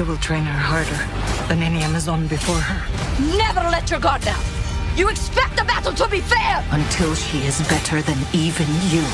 You will train her harder than any Amazon before her. Never let your guard down. You expect the battle to be fair until she is better than even you.